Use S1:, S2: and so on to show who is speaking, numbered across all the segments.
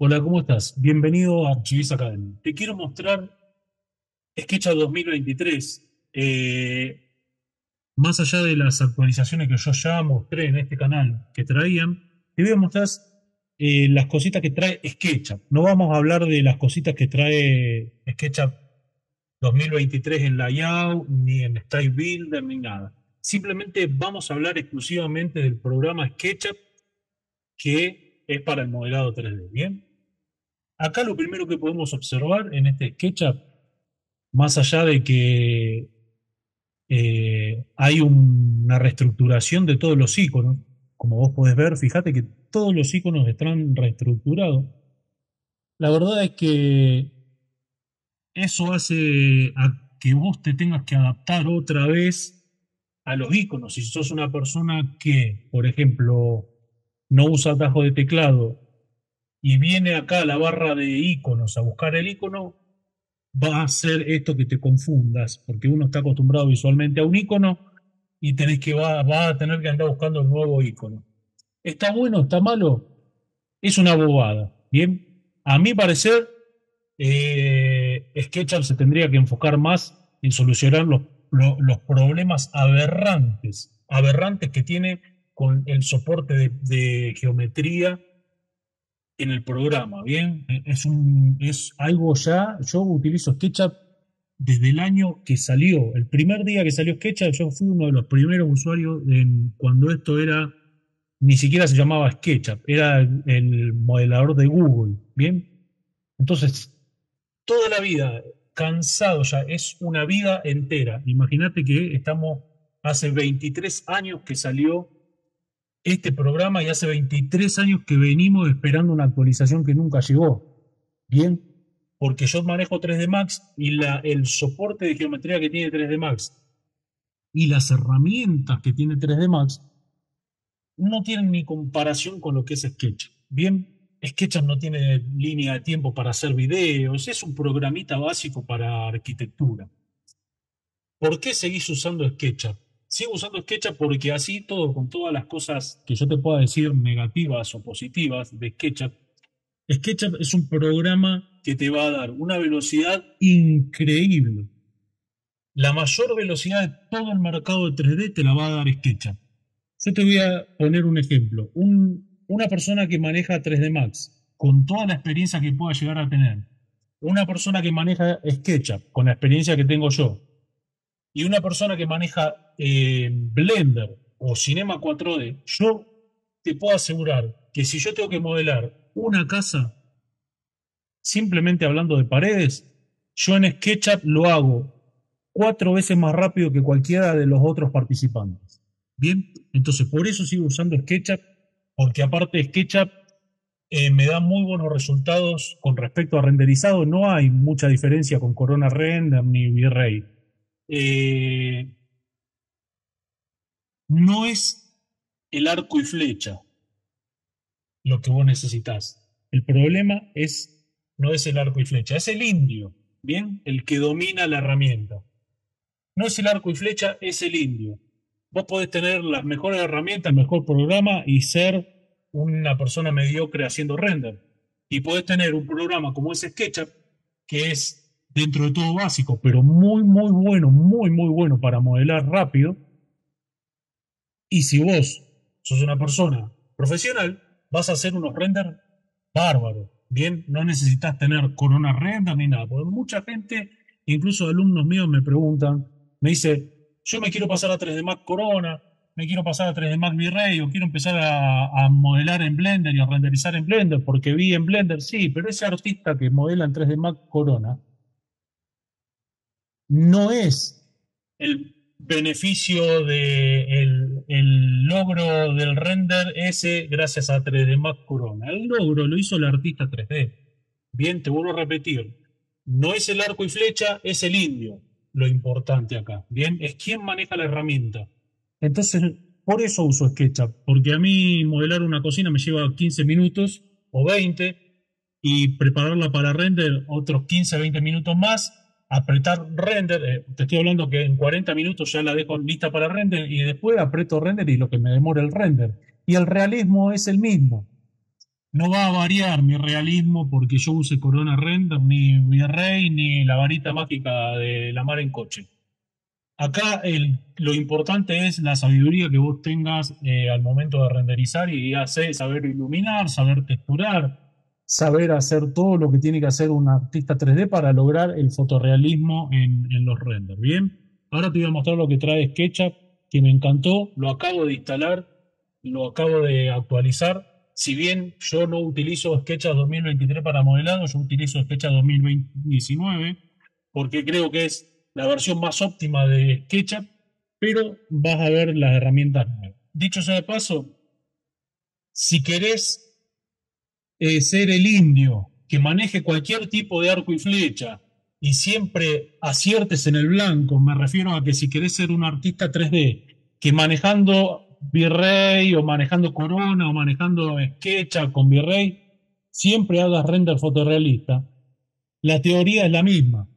S1: Hola, ¿cómo estás? Bienvenido a Archivista Academy. Te quiero mostrar Sketchup 2023. Eh, más allá de las actualizaciones que yo ya mostré en este canal que traían, te voy a mostrar eh, las cositas que trae SketchUp. No vamos a hablar de las cositas que trae SketchUp 2023 en Layout, ni en Style Builder, ni nada. Simplemente vamos a hablar exclusivamente del programa SketchUp que es para el modelado 3D. Bien. Acá lo primero que podemos observar en este SketchUp, más allá de que eh, hay una reestructuración de todos los iconos, como vos podés ver, fíjate que todos los iconos están reestructurados. La verdad es que eso hace que vos te tengas que adaptar otra vez a los iconos. Si sos una persona que, por ejemplo, no usa atajo de teclado y viene acá la barra de iconos a buscar el icono, va a hacer esto que te confundas, porque uno está acostumbrado visualmente a un icono y tenés que va, va a tener que andar buscando el nuevo icono. ¿Está bueno? ¿Está malo? Es una bobada. Bien, a mi parecer, eh, SketchUp se tendría que enfocar más en solucionar los, los, problemas aberrantes, aberrantes que tiene con el soporte de geometría en el programa, ¿bien? Es, un, es algo ya, yo utilizo SketchUp desde el año que salió, el primer día que salió SketchUp, yo fui uno de los primeros usuarios en, cuando esto era, ni siquiera se llamaba SketchUp, era el, modelador de Google, ¿bien? Entonces, toda la vida, cansado ya, es una vida entera. Imagínate que estamos hace 23 años que salió este programa y hace 23 años que venimos esperando una actualización que nunca llegó. Bien, porque yo manejo 3D Max y el soporte de geometría que tiene 3D Max y las herramientas que tiene 3D Max no tienen ni comparación con lo que es Sketch. Bien, SketchUp no tiene línea de tiempo para hacer videos, es un programita básico para arquitectura. ¿Por qué seguís usando SketchUp? Sigo usando SketchUp porque así todo, con todas las cosas que yo te pueda decir negativas o positivas de SketchUp, SketchUp es un programa que te va a dar una velocidad increíble. La mayor velocidad de todo el mercado de 3D te la va a dar SketchUp. Yo te voy a poner un ejemplo. una persona que maneja 3D Max, con toda la experiencia que pueda llegar a tener, una persona que maneja SketchUp, con la experiencia que tengo yo, y una persona que maneja Blender o Cinema 4D, yo te puedo asegurar que si yo tengo que modelar una casa, simplemente hablando de paredes, yo en SketchUp lo hago cuatro veces más rápido que cualquiera de los otros participantes. Bien, entonces por eso sigo usando SketchUp, porque aparte SketchUp eh, me da muy buenos resultados con respecto a renderizado. No hay mucha diferencia con Corona Render ni V-Ray. No es el arco y flecha lo que vos necesitas. El problema es, no es el arco y flecha, es el indio, ¿bien? El que domina la herramienta. No es el arco y flecha, es el indio. Vos podés tener las mejores herramientas, el mejor programa y ser una persona mediocre haciendo render. Y podés tener un programa como ese SketchUp, que es dentro de todo básico, pero muy, muy bueno, muy, muy bueno para modelar rápido. Y si vos sos una persona profesional, vas a hacer unos render bárbaros. Bien, no necesitas tener corona render ni nada, porque mucha gente, incluso alumnos míos me preguntan, me dice, yo me quiero pasar a 3D Max Corona, me quiero pasar a 3D Max V-Ray o quiero empezar a, a, modelar en Blender y a renderizar en Blender porque vi en Blender, sí, pero ese artista que modela en 3D Max Corona no es el beneficio del de logro del render ese gracias a 3D Max Corona. El logro lo hizo el artista 3D. Bien, te vuelvo a repetir. No es el arco y flecha, es el indio lo importante acá. Bien, es quien maneja la herramienta. Entonces, por eso uso SketchUp, porque a mí modelar una cocina me lleva 15 minutos o 20 y prepararla para render otros 15, 20 minutos más apretar render, eh, te estoy hablando que en 40 minutos ya la dejo lista para render y después aprieto render y lo que me demora el render. Y el realismo es el mismo. no va a variar mi realismo porque yo use Corona Render, ni Virrey, ni la varita mágica de la mar en coche. Acá lo importante es la sabiduría que vos tengas eh, al momento de renderizar y hacer, saber iluminar, saber texturar, saber hacer todo lo que tiene que hacer un artista 3D para lograr el fotorrealismo en, en los renders. Bien, ahora te voy a mostrar lo que trae SketchUp, que me encantó, lo acabo de instalar, lo acabo de actualizar si bien yo no utilizo SketchUp 2023 para modelado, yo utilizo SketchUp 2019 porque creo que es la versión más óptima de SketchUp, pero vas a ver las herramientas nuevas. Dicho sea de paso, si querés eh, ser el indio que maneje cualquier tipo de arco y flecha y siempre aciertes en el blanco, me refiero a que si querés ser un artista 3D que manejando Virrey o manejando Corona o manejando SketchUp con Virrey, siempre hagas render fotorrealista. La teoría es la misma.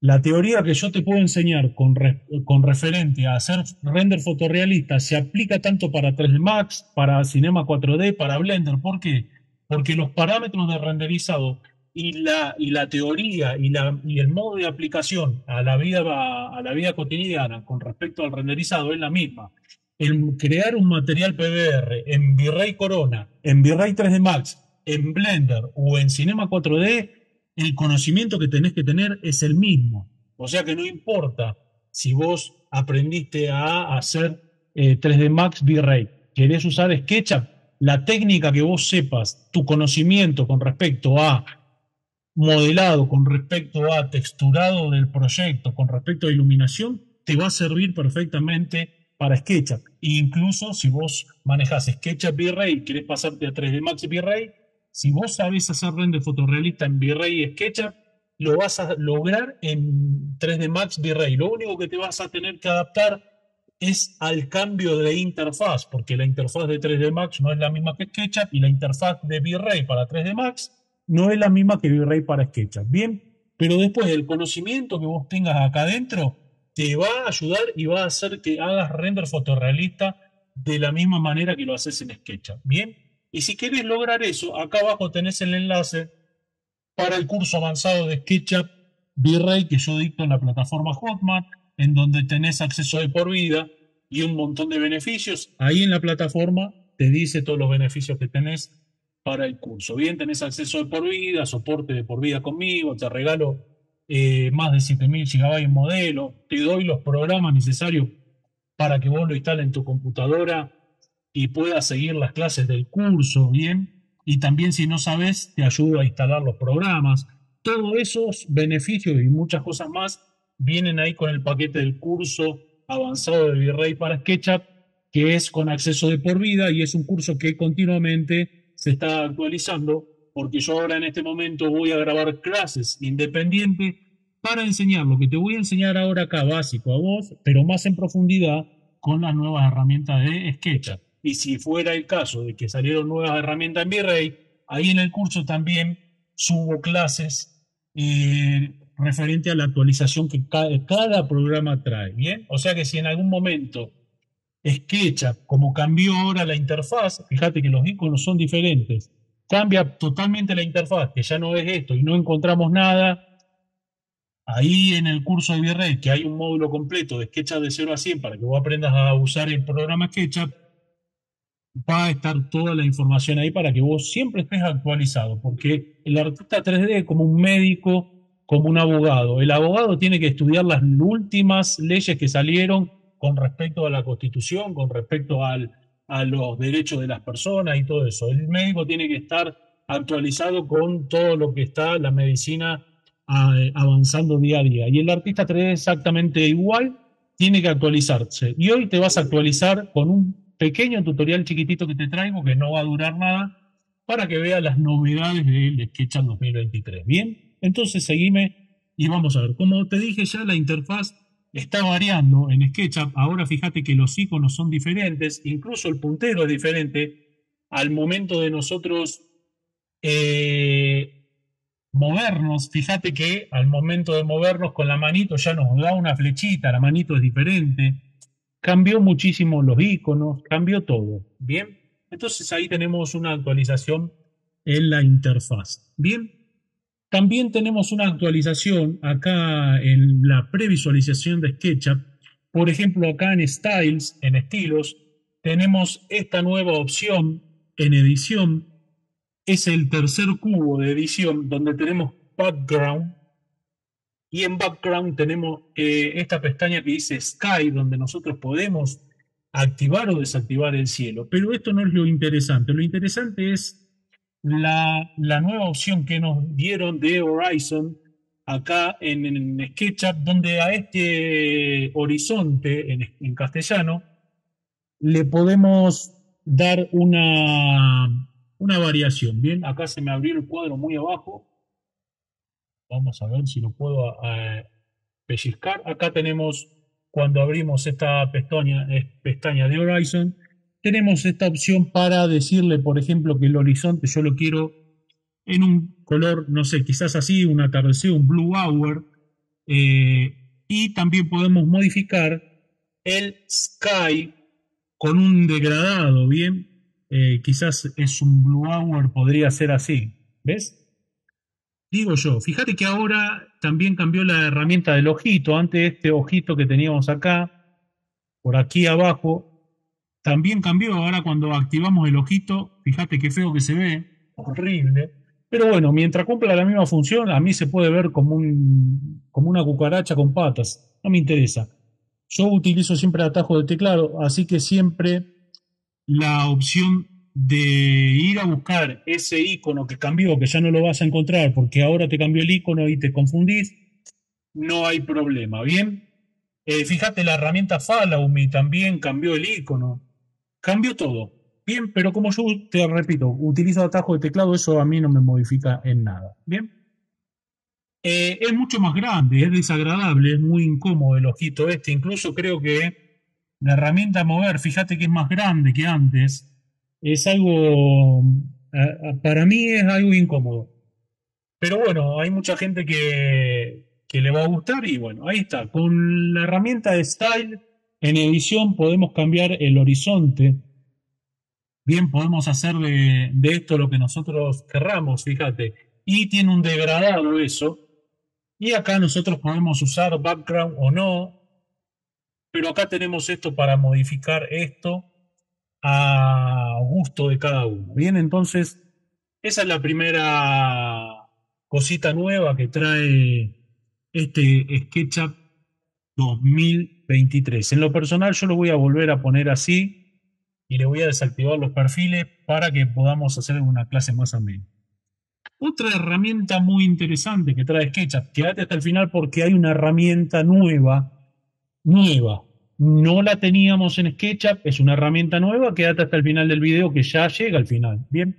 S1: La teoría que yo te puedo enseñar con, con referente a hacer render fotorrealista se aplica tanto para 3D Max, para Cinema 4D, para Blender. ¿Por qué? Porque los parámetros de renderizado y la, y la teoría y, la, y el modo de aplicación a la, vida, a la vida cotidiana con respecto al renderizado es la misma. El crear un material PBR en Virrey Corona, en Virrey 3D Max, en Blender o en Cinema 4D, el conocimiento que tenés que tener es el mismo. O sea que no importa si vos aprendiste a hacer 3D eh, Max Virrey, querés usar SketchUp, la técnica que vos sepas, tu conocimiento con respecto a modelado, con respecto a texturado del proyecto, con respecto a iluminación, te va a servir perfectamente para SketchUp. incluso si vos manejas SketchUp V-Ray y querés pasarte a 3D Max V-Ray, si vos sabés hacer render fotorrealista en V-Ray y SketchUp, lo vas a lograr en 3D Max V-Ray. Lo único que te vas a tener que adaptar es al cambio de interfaz, porque la interfaz de 3D Max no es la misma que SketchUp y la interfaz de V-Ray para 3D Max no es la misma que V-Ray para SketchUp. Bien, pero después del conocimiento que vos tengas acá adentro, te va a ayudar y va a hacer que hagas render fotorrealista de la misma manera que lo haces en SketchUp. Bien, y si quieres lograr eso, acá abajo tenés el enlace para el curso avanzado de SketchUp V-Ray que yo dicto en la plataforma Hotmart, en donde tenés acceso de por vida y un montón de beneficios. Ahí en la plataforma te dice todos los beneficios que tenés para el curso. Bien, tenés acceso de por vida, soporte de por vida conmigo, te regalo eh, más de 7000 GB en modelo, te doy los programas necesarios para que vos lo instales en tu computadora y puedas seguir las clases del curso, ¿bien? Y también si no sabes, te ayudo a instalar los programas. Todos esos beneficios y muchas cosas más vienen ahí con el paquete del curso avanzado de Virrey para SketchUp, que es con acceso de por vida y es un curso que continuamente se está actualizando porque yo ahora en este momento voy a grabar clases independientes para enseñar lo que te voy a enseñar ahora acá básico a vos, pero más en profundidad con las nuevas herramientas de SketchUp. Y si fuera el caso de que salieron nuevas herramientas en V-Ray, ahí en el curso también subo clases eh, referente a la actualización que cada, programa trae. Bien, o sea que si en algún momento SketchUp, como cambió ahora la interfaz, fíjate que los iconos son diferentes cambia totalmente la interfaz, que ya no es esto y no encontramos nada, ahí en el curso de Virrey, que hay un módulo completo de SketchUp de 0 a 100 para que vos aprendas a usar el programa SketchUp, va a estar toda la información ahí para que vos siempre estés actualizado, porque el artista 3D es como un médico, como un abogado. El abogado tiene que estudiar las últimas leyes que salieron con respecto a la constitución, con respecto al, a los derechos de las personas y todo eso. El médico tiene que estar actualizado con todo lo que está la medicina eh, avanzando día a día. Y el artista 3D exactamente igual, tiene que actualizarse. Y hoy te vas a actualizar con un pequeño tutorial chiquitito que te traigo, que no va a durar nada, para que veas las novedades del SketchUp 2023. Bien, entonces seguime y vamos a ver. Como te dije ya, la interfaz está variando en SketchUp. Ahora fíjate que los iconos son diferentes, incluso el puntero es diferente. Al momento de nosotros eh, movernos, fíjate que al momento de movernos con la manito ya nos da una flechita, la manito es diferente. Cambió muchísimo los iconos, cambió todo. Bien, entonces ahí tenemos una actualización en la interfaz. Bien, también tenemos una actualización acá en la previsualización de SketchUp. Por ejemplo, acá en Styles, en estilos, tenemos esta nueva opción en edición. Es el tercer cubo de edición donde tenemos background. Y en background tenemos eh, esta pestaña que dice Sky, donde nosotros podemos activar o desactivar el cielo. Pero esto no es lo interesante. Lo interesante es la, nueva opción que nos dieron de Horizon acá en, SketchUp, donde a este horizonte en, castellano le podemos dar una, una variación. Bien, acá se me abrió el cuadro muy abajo. Vamos a ver si lo puedo pellizcar. Acá tenemos, cuando abrimos esta pestaña, pestaña de Horizon, tenemos esta opción para decirle, por ejemplo, que el horizonte yo lo quiero en un color, no sé, quizás así, un atardecer, un blue hour. Eh, y también podemos modificar el sky con un degradado, ¿bien? Eh, quizás es un blue hour, podría ser así, ¿ves? Digo yo, fíjate que ahora también cambió la herramienta del ojito. Antes este ojito que teníamos acá, por aquí abajo, también cambió ahora cuando activamos el ojito. Fíjate qué feo que se ve. Horrible. Pero bueno, mientras cumpla la misma función, a mí se puede ver como, un, como una cucaracha con patas. No me interesa. Yo utilizo siempre atajo de teclado, así que siempre la opción de ir a buscar ese icono que cambió, que ya no lo vas a encontrar porque ahora te cambió el icono y te confundís, no hay problema, ¿bien? Eh, fíjate, la herramienta Me también cambió el icono. Cambió todo. Bien, pero como yo te repito, utilizo atajo de teclado, eso a mí no me modifica en nada. Bien. Eh, es mucho más grande, es desagradable, es muy incómodo el ojito este. Incluso creo que la herramienta mover, fíjate que es más grande que antes. Es algo, para mí es algo incómodo. Pero bueno, hay mucha gente que, que le va a gustar y bueno, ahí está. Con la herramienta de Style en edición podemos cambiar el horizonte. Bien, podemos hacer de, esto lo que nosotros querramos, fíjate. Y tiene un degradado eso. Y acá nosotros podemos usar background o no. Pero acá tenemos esto para modificar esto a gusto de cada uno. Bien, entonces, esa es la primera cosita nueva que trae este SketchUp 2023. En lo personal yo lo voy a volver a poner así y le voy a desactivar los perfiles para que podamos hacer una clase más amena. Otra herramienta muy interesante que trae SketchUp, quédate hasta el final porque hay una herramienta nueva, nueva. No la teníamos en SketchUp, es una herramienta nueva, quédate hasta el final del video que ya llega al final. Bien.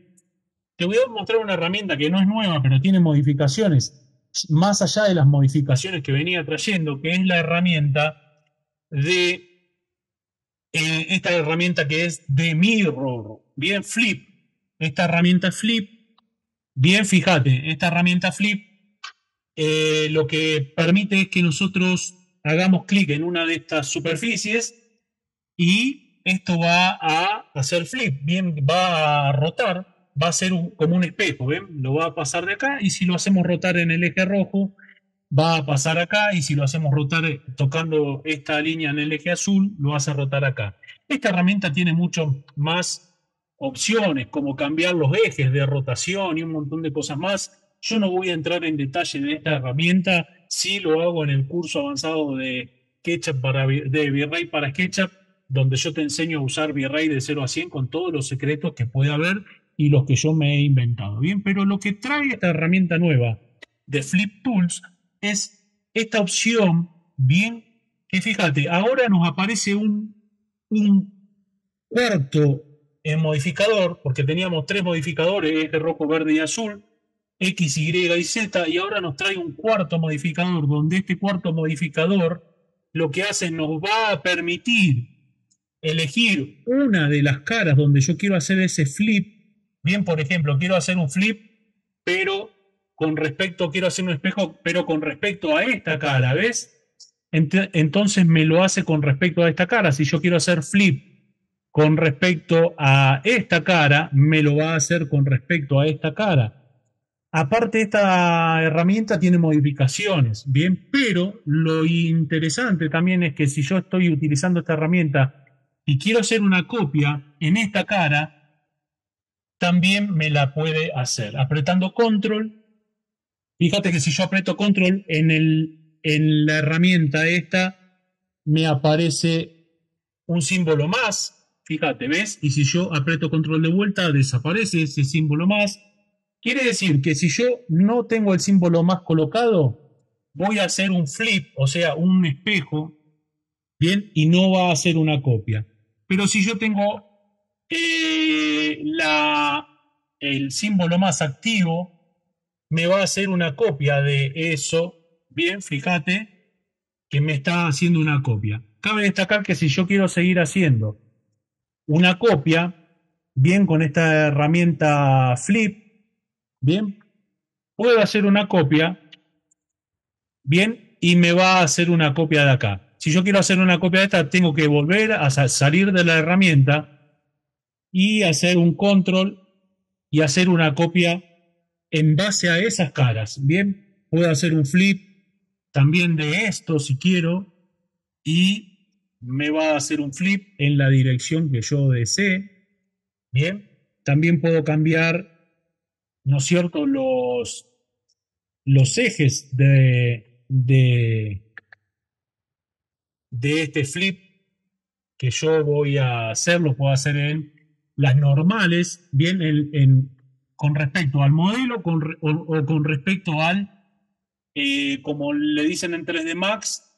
S1: Te voy a mostrar una herramienta que no es nueva, pero tiene modificaciones más allá de las modificaciones que venía trayendo, que es la herramienta de eh, esta herramienta que es de mirror, bien flip, esta herramienta flip, bien fíjate, esta herramienta flip eh, lo que permite es que nosotros hagamos clic en una de estas superficies y esto va a hacer flip, bien, va a rotar va a ser como un espejo. Lo va a pasar de acá y si lo hacemos rotar en el eje rojo, va a pasar acá y si lo hacemos rotar eh, tocando esta línea en el eje azul, lo hace rotar acá. Esta herramienta tiene mucho más opciones, como cambiar los ejes de rotación y un montón de cosas más. Yo no voy a entrar en detalle de esta herramienta, sí lo hago en el curso avanzado de SketchUp para, de Virrey para SketchUp, donde yo te enseño a usar Virrey de 0 a 100 con todos los secretos que puede haber y los que yo me he inventado. Bien, pero lo que trae esta herramienta nueva de Flip Tools es esta opción, bien, que fíjate, ahora nos aparece un, cuarto modificador, porque teníamos tres modificadores, este rojo, verde y azul, X, Y y Z, y ahora nos trae un cuarto modificador, donde este cuarto modificador lo que hace nos va a permitir elegir una de las caras donde yo quiero hacer ese flip Bien, por ejemplo, quiero hacer un flip, pero con respecto, quiero hacer un espejo, pero con respecto a esta cara, ¿ves? Entonces me lo hace con respecto a esta cara. Si yo quiero hacer flip con respecto a esta cara, me lo va a hacer con respecto a esta cara. Aparte, esta herramienta tiene modificaciones, bien, pero lo interesante también es que si yo estoy utilizando esta herramienta y quiero hacer una copia en esta cara, también me la puede hacer. Apretando control, fíjate que si yo aprieto control en, el, en la herramienta esta, me aparece un símbolo más, fíjate, ¿ves? Y si yo aprieto control de vuelta, desaparece ese símbolo más Quiere decir que si yo no tengo el símbolo más colocado, voy a hacer un flip, o sea, un espejo, ¿bien? Y no va a hacer una copia. Pero si yo tengo eh, la, el símbolo más activo, me va a hacer una copia de eso. Bien, fíjate que me está haciendo una copia. Cabe destacar que si yo quiero seguir haciendo una copia, bien con esta herramienta flip, Bien, puedo hacer una copia. Bien, y me va a hacer una copia de acá. Si yo quiero hacer una copia de esta, tengo que volver a salir de la herramienta y hacer un control y hacer una copia en base a esas caras. Bien, puedo hacer un flip también de esto si quiero y me va a hacer un flip en la dirección que yo desee. Bien, también puedo cambiar ¿no es cierto?, los, los ejes de, de, este flip que yo voy a hacer, lo puedo hacer en las normales, bien, en, con respecto al modelo o, con respecto al, eh, como le dicen en 3D Max,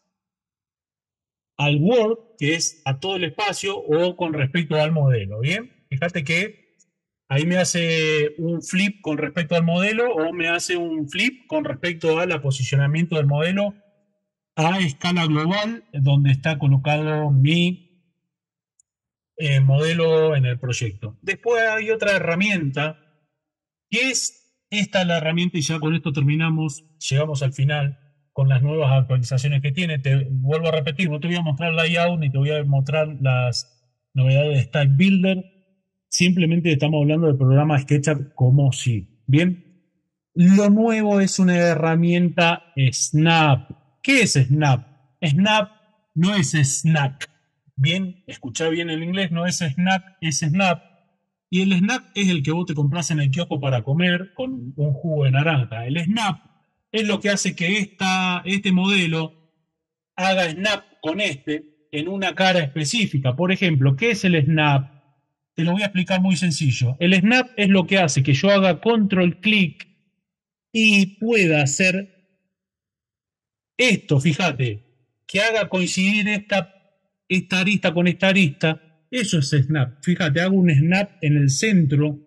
S1: al Word, que es a todo el espacio, o con respecto al modelo, ¿bien? Fíjate que ahí me hace un flip con respecto al modelo o me hace un flip con respecto al posicionamiento del modelo a escala global, donde está colocado mi eh, modelo en el proyecto. Después hay otra herramienta, que es esta la herramienta, y ya con esto terminamos, llegamos al final con las nuevas actualizaciones que tiene. Te vuelvo a repetir, no te voy a mostrar layout ni te voy a mostrar las novedades de Style Builder Simplemente estamos hablando del programa SketchUp como si. Bien, lo nuevo es una herramienta Snap. ¿Qué es Snap? Snap no es Snack. Bien, escucha bien el inglés, no es Snack, es Snap. Y el Snap es el que vos te compras en el kiosco para comer con un jugo de naranja. El Snap es lo que hace que esta, este modelo haga Snap con este en una cara específica. Por ejemplo, ¿qué es el Snap? Te lo voy a explicar muy sencillo. El snap es lo que hace que yo haga control clic y pueda hacer esto, fíjate, que haga coincidir esta, esta arista con esta arista. Eso es snap. Fíjate, hago un snap en el centro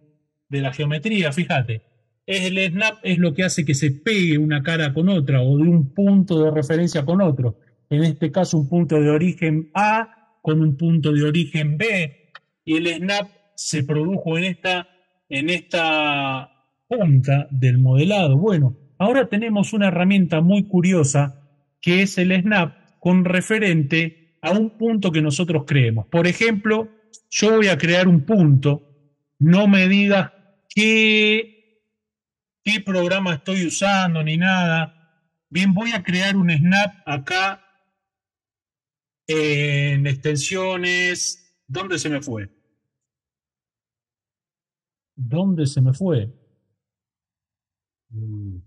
S1: de la geometría, fíjate. El snap es lo que hace que se pegue una cara con otra o de un punto de referencia con otro. En este caso, un punto de origen A con un punto de origen B y el snap se produjo en esta, en esta punta del modelado. Bueno, ahora tenemos una herramienta muy curiosa que es el snap con referente a un punto que nosotros creemos. Por ejemplo, yo voy a crear un punto, no me digas qué, qué programa estoy usando ni nada. Bien, voy a crear un snap acá en extensiones. ¿Dónde se me fue? ¿Dónde se me fue? Mm.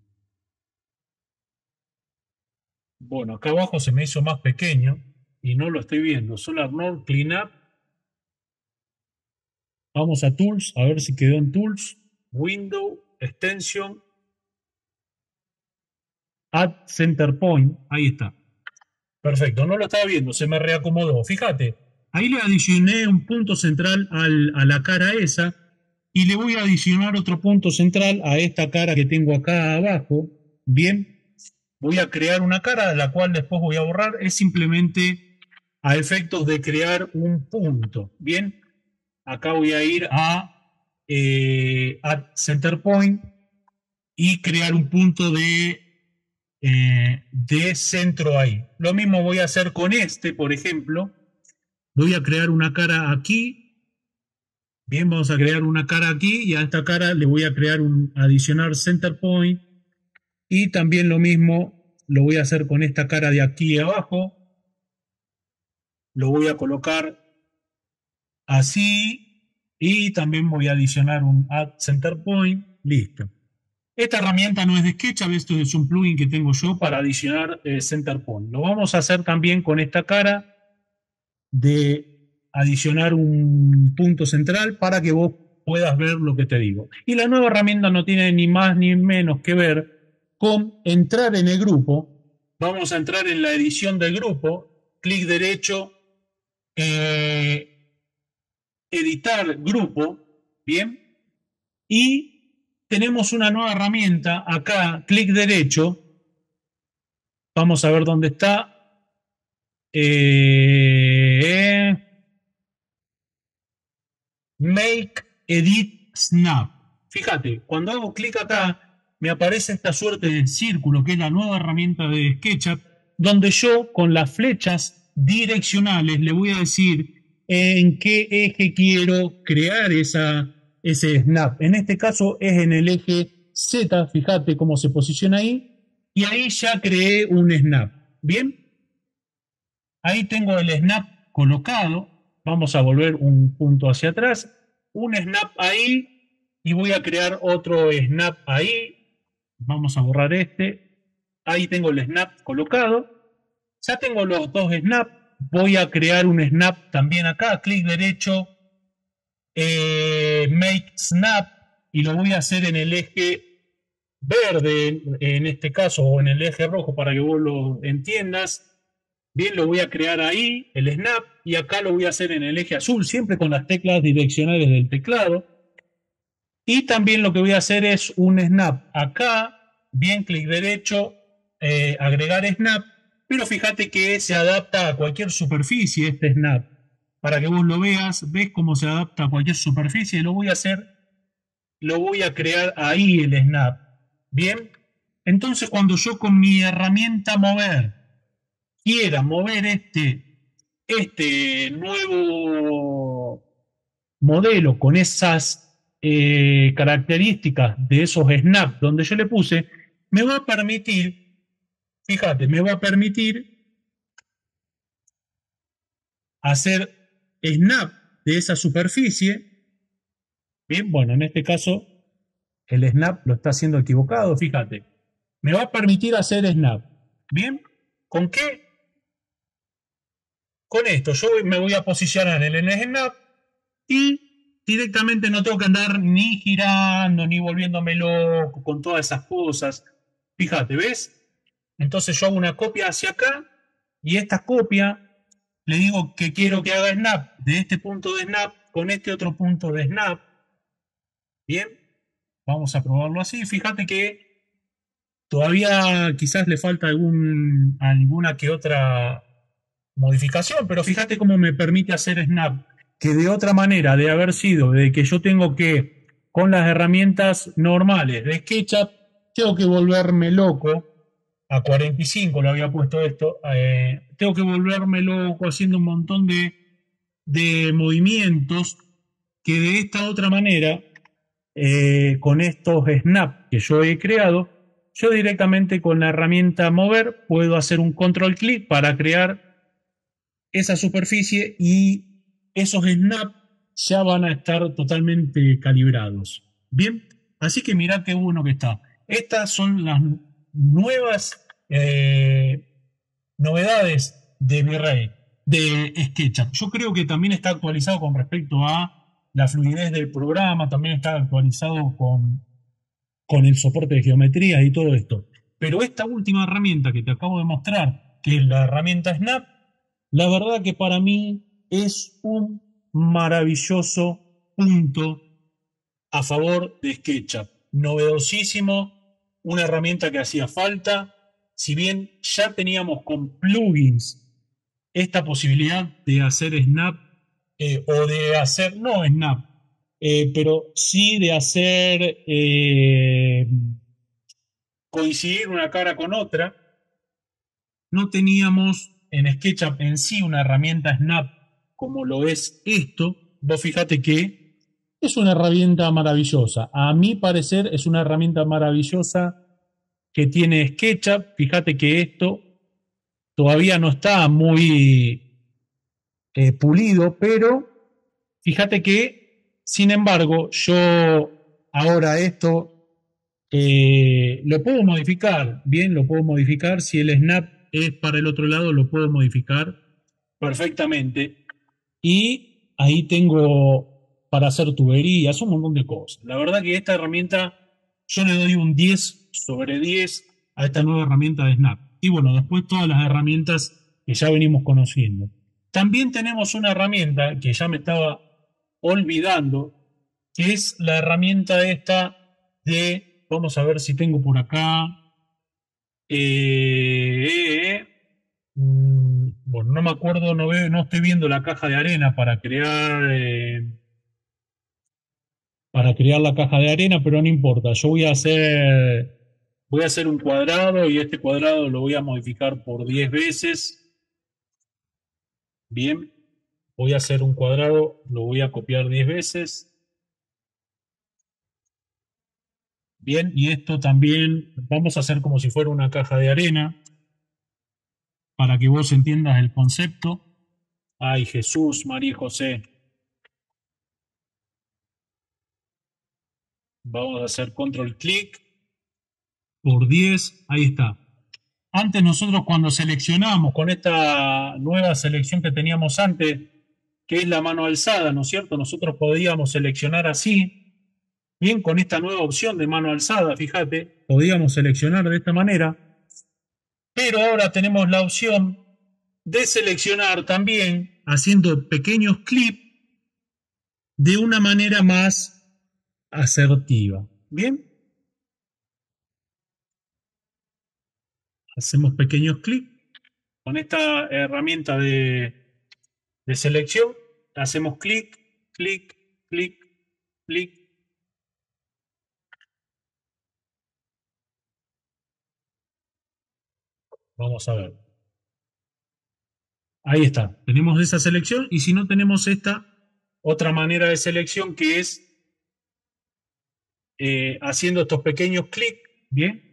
S1: Bueno, acá abajo se me hizo más pequeño y no lo estoy viendo. Solar Node Cleanup. Vamos a Tools, a ver si quedó en Tools. Window, Extension, Add Center Point. Ahí está. Perfecto, no lo estaba viendo, se me reacomodó. Fíjate, ahí le adicioné un punto central a la cara esa y le voy a adicionar otro punto central a esta cara que tengo acá abajo. Bien, voy a crear una cara, la cual después voy a borrar. Es simplemente a efectos de crear un punto. Bien, acá voy a ir a eh, Center Point y crear un punto de, eh, de centro ahí. Lo mismo voy a hacer con este, por ejemplo. Voy a crear una cara aquí Bien, vamos a crear una cara aquí y a esta cara le voy a crear un adicional center point. Y también lo mismo lo voy a hacer con esta cara de aquí abajo. Lo voy a colocar así. Y también voy a adicionar un add center point. Listo. Esta herramienta no es de SketchUp, esto es un plugin que tengo yo para adicionar eh, center point. Lo vamos a hacer también con esta cara de adicionar un punto central para que vos puedas ver lo que te digo. Y la nueva herramienta no tiene ni más ni menos que ver con entrar en el grupo. Vamos a entrar en la edición del grupo, clic derecho, eh, editar grupo, ¿bien? Y tenemos una nueva herramienta acá, clic derecho. Vamos a ver dónde está. Eh, Make Edit Snap. Fíjate, cuando hago clic acá, me aparece esta suerte de círculo, que es la nueva herramienta de SketchUp, donde yo con las flechas direccionales le voy a decir en qué eje quiero crear esa, ese snap. En este caso es en el eje Z, fíjate cómo se posiciona ahí, y ahí ya creé un snap. ¿Bien? Ahí tengo el snap colocado, Vamos a volver un punto hacia atrás, un snap ahí y voy a crear otro snap ahí. Vamos a borrar este. Ahí tengo el snap colocado. Ya tengo los dos snaps. Voy a crear un snap también acá. Clic derecho, eh, Make Snap y lo voy a hacer en el eje verde, en este caso, o en el eje rojo para que vos lo entiendas. Bien, lo voy a crear ahí, el snap, y acá lo voy a hacer en el eje azul, siempre con las teclas direccionales del teclado. Y también lo que voy a hacer es un snap acá, bien clic derecho, eh, agregar snap, pero fíjate que se adapta a cualquier superficie este snap. Para que vos lo veas, ves cómo se adapta a cualquier superficie, lo voy a hacer, lo voy a crear ahí el snap. Bien, entonces cuando yo con mi herramienta mover quiera mover este, este nuevo modelo con esas eh, características de esos snaps donde yo le puse, me va a permitir, fíjate, me va a permitir hacer snap de esa superficie. Bien, bueno, en este caso el snap lo está haciendo equivocado, fíjate. Me va a permitir hacer snap. Bien, ¿con qué? Con esto yo me voy a posicionar en el snap y directamente no tengo que andar ni girando ni volviéndome loco con todas esas cosas. Fíjate, ¿ves? Entonces yo hago una copia hacia acá y esta copia le digo que quiero que haga snap de este punto de snap con este otro punto de snap. Bien, vamos a probarlo así. Fíjate que todavía quizás le falta alguna que otra modificación, pero fíjate cómo me permite hacer Snap, que de otra manera de haber sido de que yo tengo que, con las herramientas normales de SketchUp, tengo que volverme loco, a 45 lo había puesto esto, eh, tengo que volverme loco haciendo un montón de, de movimientos que de esta otra manera, eh, con estos snap que yo he creado, yo directamente con la herramienta mover puedo hacer un control clic para crear esa superficie y esos snaps ya van a estar totalmente calibrados. Bien, así que mirad qué bueno que está. Estas son las nuevas eh, novedades de Virrey, de SketchUp. Yo creo que también está actualizado con respecto a la fluidez del programa, también está actualizado con, con el soporte de geometría y todo esto. Pero esta última herramienta que te acabo de mostrar, que es la herramienta Snap, la verdad que para mí es un maravilloso punto a favor de SketchUp. Novedosísimo, una herramienta que hacía falta. Si bien ya teníamos con plugins esta posibilidad de hacer snap eh, o de hacer, no snap, eh, pero sí de hacer eh, coincidir una cara con otra, no teníamos en SketchUp en sí una herramienta Snap como lo es esto, vos fíjate que es una herramienta maravillosa. A mi parecer es una herramienta maravillosa que tiene SketchUp. Fíjate que esto todavía no está muy eh, pulido, pero fíjate que, sin embargo, yo ahora esto eh, lo puedo modificar. Bien, lo puedo modificar. Si el snap es para el otro lado, lo puedo modificar perfectamente. Y ahí tengo para hacer tuberías, un montón de cosas. La verdad que esta herramienta, yo le doy un 10 sobre 10 a esta nueva herramienta de Snap. Y bueno, después todas las herramientas que ya venimos conociendo. También tenemos una herramienta que ya me estaba olvidando, que es la herramienta esta de, vamos a ver si tengo por acá, eh, eh, mm, bueno, no me acuerdo, no, veo, no estoy viendo la caja de arena para crear... Eh, para crear la caja de arena, pero no importa. Yo voy a hacer, voy a hacer un cuadrado y este cuadrado lo voy a modificar por 10 veces. Bien, voy a hacer un cuadrado, lo voy a copiar 10 veces. Bien, y esto también vamos a hacer como si fuera una caja de arena para que vos entiendas el concepto. Ay, Jesús, María José. Vamos a hacer control clic por 10. Ahí está. Antes nosotros cuando seleccionamos con esta nueva selección que teníamos antes, que es la mano alzada, ¿no es cierto? Nosotros podíamos seleccionar así. Bien, con esta nueva opción de mano alzada, fíjate, podíamos seleccionar de esta manera. Pero ahora tenemos la opción de seleccionar también haciendo pequeños clips de una manera más asertiva. Bien. Hacemos pequeños clics. Con esta herramienta de, de selección, hacemos clic, clic, clic, clic. Vamos a ver. Ahí está. Tenemos esa selección y si no tenemos esta otra manera de selección que es eh, haciendo estos pequeños clics, ¿bien?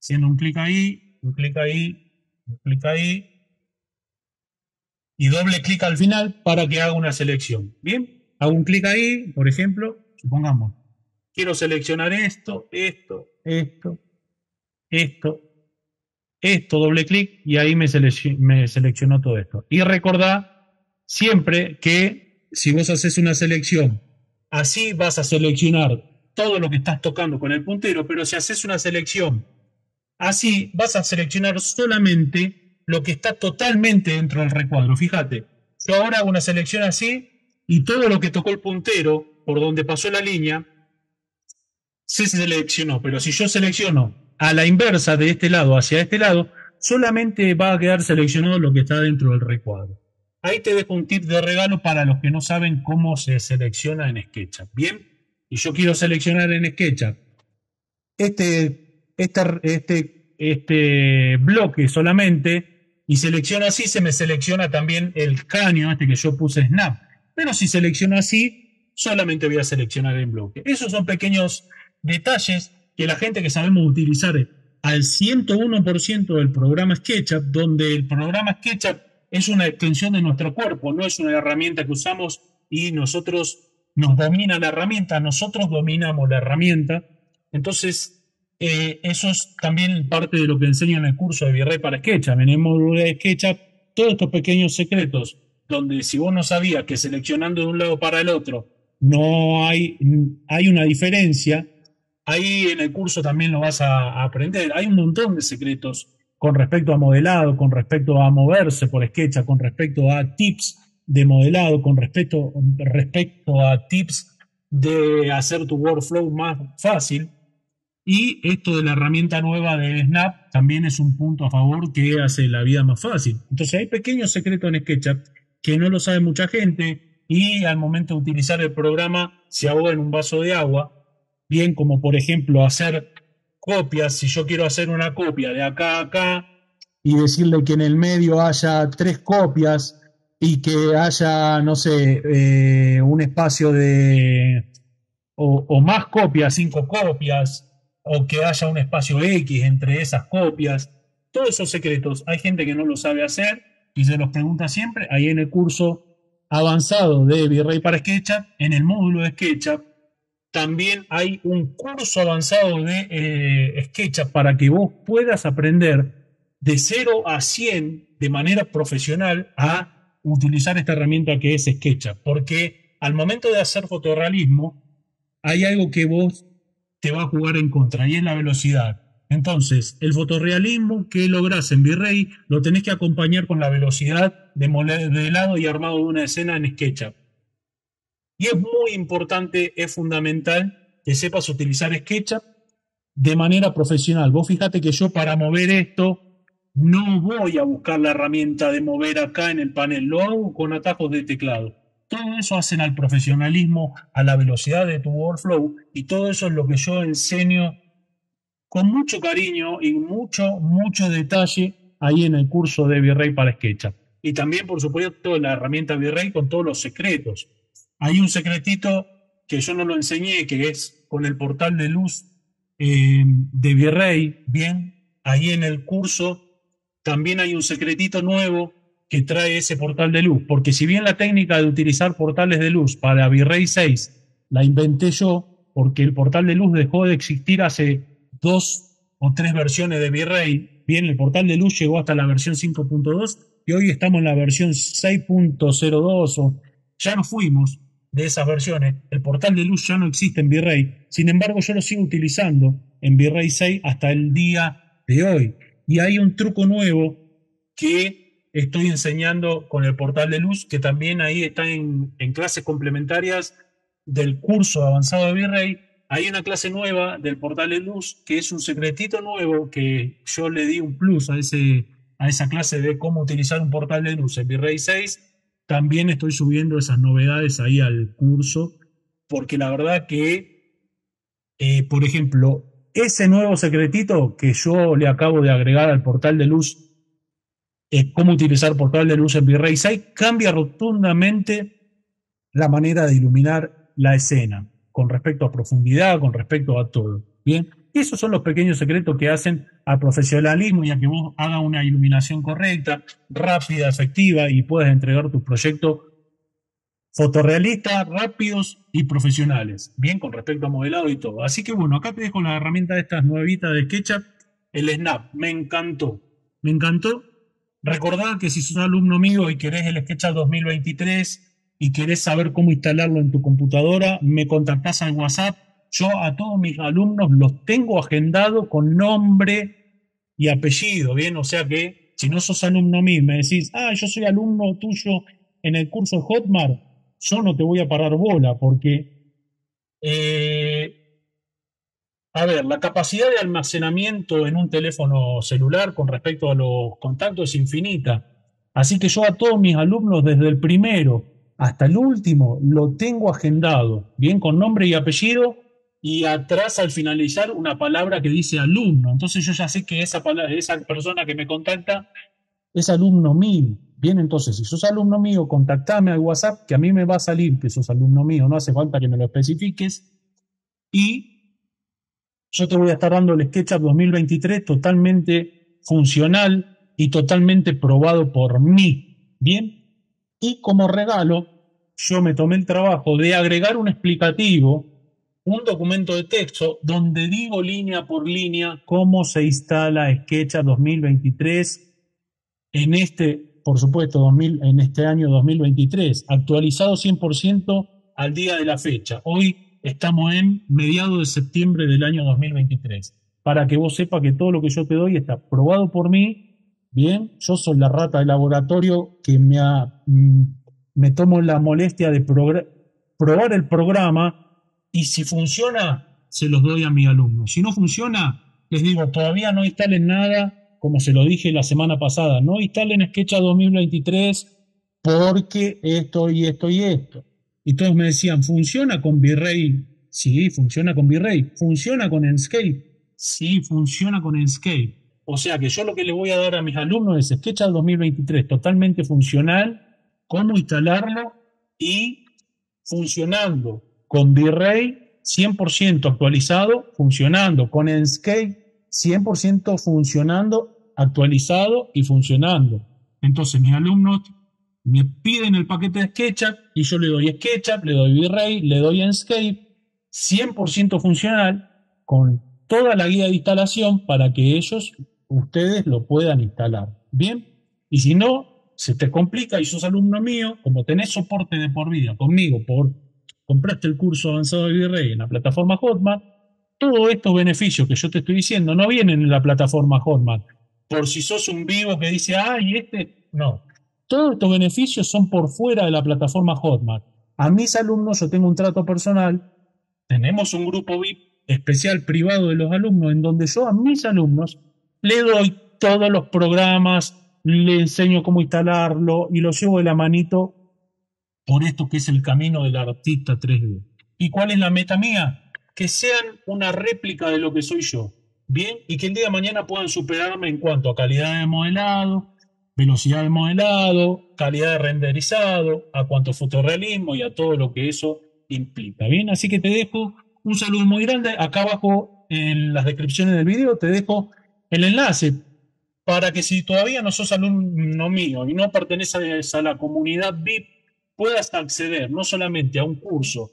S1: Haciendo un clic ahí, un clic ahí, un clic ahí, y doble clic al final para que haga una selección, ¿bien? Hago un clic ahí, por ejemplo, supongamos, quiero seleccionar esto, esto, esto, esto, esto, doble clic, y ahí me, me seleccionó todo esto. Y recordad siempre que si vos haces una selección Así vas a seleccionar todo lo que estás tocando con el puntero, pero si haces una selección así, vas a seleccionar solamente lo que está totalmente dentro del recuadro. Fíjate, yo ahora hago una selección así y todo lo que tocó el puntero por donde pasó la línea se seleccionó, pero si yo selecciono a la inversa de este lado hacia este lado, solamente va a quedar seleccionado lo que está dentro del recuadro. Ahí te dejo un tip de regalo para los que no saben cómo se selecciona en SketchUp. Bien, y yo quiero seleccionar en SketchUp este, este, este, bloque solamente y selecciona así, se me selecciona también el caño este que yo puse Snap. Pero si selecciono así, solamente voy a seleccionar el bloque. Esos son pequeños detalles que la gente que sabemos utilizar al 101% del programa SketchUp, donde el programa SketchUp es una extensión de nuestro cuerpo, no es una herramienta que usamos y nosotros nos domina la herramienta, nosotros dominamos la herramienta. Entonces, eh, eso es también parte de lo que enseño en el curso de Virrey para SketchUp. En módulo de SketchUp, todos estos pequeños secretos, donde si vos no sabías que seleccionando de un lado para el otro no hay, hay una diferencia, ahí en el curso también lo vas a aprender. Hay un montón de secretos con respecto a modelado, con respecto a moverse por SketchUp, con respecto a tips de modelado, con respecto, respecto a tips de hacer tu workflow más fácil. Y esto de la herramienta nueva de Snap también es un punto a favor que hace la vida más fácil. Entonces hay pequeños secretos en SketchUp que no lo sabe mucha gente y al momento de utilizar el programa se ahoga en un vaso de agua. Bien, como por ejemplo hacer copias, si yo quiero hacer una copia de acá a acá y decirle que en el medio haya tres copias y que haya, no sé, eh, un espacio de, o, más copias, cinco copias, o que haya un espacio X entre esas copias. Todos esos secretos, hay gente que no lo sabe hacer y se los pregunta siempre. Ahí en el curso avanzado de Virrey para SketchUp, en el módulo de SketchUp, también hay un curso avanzado de eh, SketchUp para que vos puedas aprender de 0 a 100 de manera profesional a utilizar esta herramienta que es SketchUp, porque al momento de hacer fotorrealismo hay algo que vos te va a jugar en contra y es la velocidad. Entonces, el fotorrealismo que lográs en Virrey lo tenés que acompañar con la velocidad de modelado y armado de una escena en SketchUp. Y es muy importante, es fundamental que sepas utilizar SketchUp de manera profesional. Vos fíjate que yo para mover esto no voy a buscar la herramienta de mover acá en el panel, lo hago con atajos de teclado. Todo eso hacen al profesionalismo, a la velocidad de tu workflow y todo eso es lo que yo enseño con mucho cariño y mucho, mucho detalle ahí en el curso de Virrey para SketchUp. Y también, por supuesto, la herramienta Virrey con todos los secretos. Hay un secretito que yo no lo enseñé, que es con el portal de luz eh, de Virrey, bien, ahí en el curso también hay un secretito nuevo que trae ese portal de luz, porque si bien la técnica de utilizar portales de luz para Virrey 6 la inventé yo, porque el portal de luz dejó de existir hace dos o tres versiones de Virrey, bien, el portal de luz llegó hasta la versión 5.2 y hoy estamos en la versión 6.02 o ya nos fuimos de esas versiones, el portal de luz ya no existe en Virrey, sin embargo yo lo sigo utilizando en Virrey 6 hasta el día de hoy. Y hay un truco nuevo que estoy enseñando con el portal de luz, que también ahí está en, clases complementarias del curso avanzado de Virrey. Hay una clase nueva del portal de luz que es un secretito nuevo que yo le di un plus a, ese, a esa clase de cómo utilizar un portal de luz en Virrey 6. También estoy subiendo esas novedades ahí al curso, porque la verdad que, eh, por ejemplo, ese nuevo secretito que yo le acabo de agregar al portal de luz, es cómo utilizar portal de luz en Virrey 6, cambia rotundamente la manera de iluminar la escena con respecto a profundidad, con respecto a todo. Bien, esos son los pequeños secretos que hacen al profesionalismo y a que vos hagas una iluminación correcta, rápida, efectiva y puedas entregar tu proyecto fotorrealistas, rápidos y profesionales. Bien, con respecto a modelado y todo. Así que bueno, acá te dejo la herramienta de estas nuevitas de SketchUp, el Snap. Me encantó. Me encantó. Recordad que si sos alumno mío y querés el SketchUp 2023 y querés saber cómo instalarlo en tu computadora, me contactás al WhatsApp. Yo a todos mis alumnos los tengo agendado con nombre y apellido, ¿bien? O sea que si no sos alumno mío me decís, ah, yo soy alumno tuyo en el curso Hotmart, yo no te voy a parar bola porque, eh, a ver, la capacidad de almacenamiento en un teléfono celular con respecto a los contactos es infinita. Así que yo a todos mis alumnos, desde el primero hasta el último, lo tengo agendado, bien con nombre y apellido, y atrás al finalizar una palabra que dice alumno. Entonces yo ya sé que esa, esa persona que me contacta es alumno mío. Bien, entonces, si sos alumno mío, contactame al WhatsApp, que a mí me va a salir que sos alumno mío, no hace falta que me lo especifiques. Y yo te voy a estar dando el SketchUp 2023 totalmente funcional y totalmente probado por mí. Bien, y como regalo, yo me tomé el trabajo de agregar un explicativo, un documento de texto, donde digo línea por línea cómo se instala SketchUp 2023 en este por supuesto, en este año 2023, actualizado 100% al día de la fecha. Hoy estamos en mediados de septiembre del año 2023. Para que vos sepas que todo lo que yo te doy está probado por mí. Bien, yo soy la rata de laboratorio que me, mm, me tomo la molestia de probar el programa y si funciona, se los doy a mi alumno. Si no funciona, les digo, todavía no instalen nada, como se lo dije la semana pasada, no instalen Sketch 2023 porque esto y esto y esto. Y todos me decían, ¿funciona con Virrey? Sí, funciona con Virrey. ¿Funciona con Enscape? Sí, funciona con Enscape. O sea que yo lo que le voy a dar a mis alumnos es Sketch 2023 totalmente funcional, cómo instalarlo y funcionando con V-Ray 100% actualizado, funcionando con Enscape 100% funcionando, actualizado y funcionando. Entonces mis alumnos me piden el paquete de SketchUp y yo le doy SketchUp, le doy V-Ray, le doy Enscape 100% funcional con toda la guía de instalación para que ellos, ustedes lo puedan instalar. Bien, y si no, se te complica y sos alumno mío, como tenés soporte de por vida conmigo, por compraste el curso avanzado de V-Ray en la plataforma Hotmart, todos estos beneficios que yo te estoy diciendo no vienen en la plataforma Hotmart. Por si sos un vivo que dice, ay, este, no. Todos estos beneficios son por fuera de la plataforma Hotmart. A mis alumnos yo tengo un trato personal tenemos un grupo VIP especial privado de los alumnos en donde yo a mis alumnos le doy todos los programas, le enseño cómo instalarlo y lo llevo de la manito por esto que es el camino del artista 3D. ¿Y cuál es la meta mía? Que sean una réplica de lo que soy yo. Bien, y que el día de mañana puedan superarme en cuanto a calidad de modelado, velocidad de modelado, calidad de renderizado, a cuanto fotorrealismo y a todo lo que eso implica. Bien, así que te dejo un saludo muy grande. Acá abajo en las descripciones del video te dejo el enlace para que si todavía no sos alumno mío y no perteneces a la comunidad VIP, puedas acceder no solamente a un curso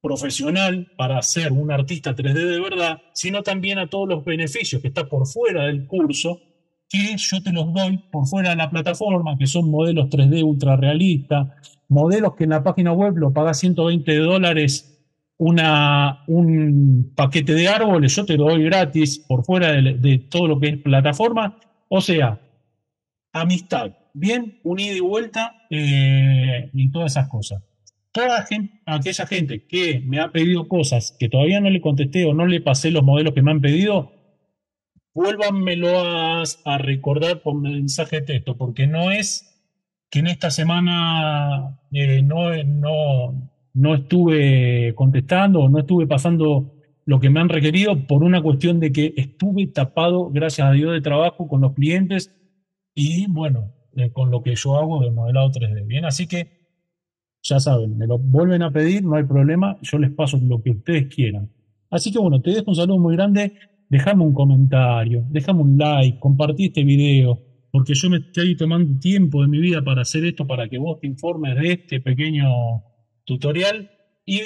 S1: profesional para ser un artista 3D de verdad, sino también a todos los beneficios que está por fuera del curso, que yo te los doy por fuera de la plataforma, que son modelos 3D ultra realistas, modelos que en la página web lo pagas 120 dólares un paquete de árboles, yo te lo doy gratis por fuera de, todo lo que es plataforma. O sea, amistad, bien, unida y vuelta eh, y todas esas cosas. Toda aquella gente que me ha pedido cosas que todavía no le contesté o no le pasé los modelos que me han pedido, vuélvanmelo a, a recordar por mensaje de texto, porque no es que en esta semana eh, no, no, no estuve contestando o no estuve pasando lo que me han requerido por una cuestión de que estuve tapado, gracias a Dios, de trabajo con los clientes y bueno, eh, con lo que yo hago de modelado 3D. Bien, así que ya saben, me lo vuelven a pedir, no hay problema, yo les paso lo que ustedes quieran. Así que bueno, te dejo un saludo muy grande, déjame un comentario, déjame un like, compartí este video, porque yo me estoy tomando tiempo de mi vida para hacer esto, para que vos te informes de este pequeño tutorial. Y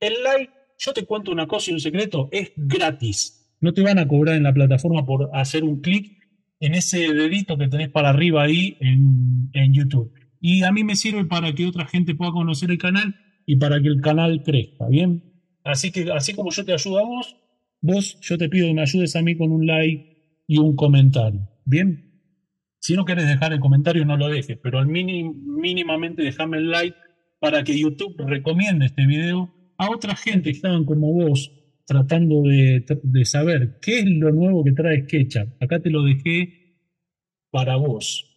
S1: el like, yo te cuento una cosa y un secreto, es gratis. No te van a cobrar en la plataforma por hacer un clic en ese dedito que tenés para arriba ahí en, en YouTube. Y a mí me sirve para que otra gente pueda conocer el canal y para que el canal crezca, ¿bien? Así que así como yo te ayudo a vos, vos yo te pido que me ayudes a mí con un like y un comentario, ¿bien? Si no quieres dejar el comentario, no lo dejes, pero al mínimamente déjame el like para que YouTube recomiende este video a otra gente que estaban como vos tratando de, saber qué es lo nuevo que trae SketchUp. Acá te lo dejé para vos.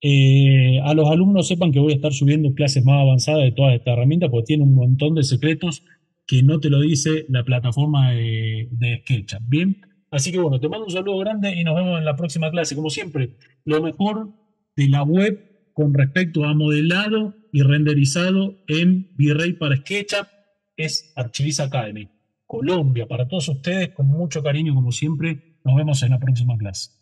S1: Eh, a los alumnos sepan que voy a estar subiendo clases más avanzadas de todas estas herramientas porque tiene un montón de secretos que no te lo dice la plataforma de, SketchUp. Bien, Así que bueno, te mando un saludo grande y nos vemos en la próxima clase. Como siempre, lo mejor de la web con respecto a modelado y renderizado en V-Ray para SketchUp es Archiviza Academy. Colombia, para todos ustedes, con mucho cariño como siempre. Nos vemos en la próxima clase.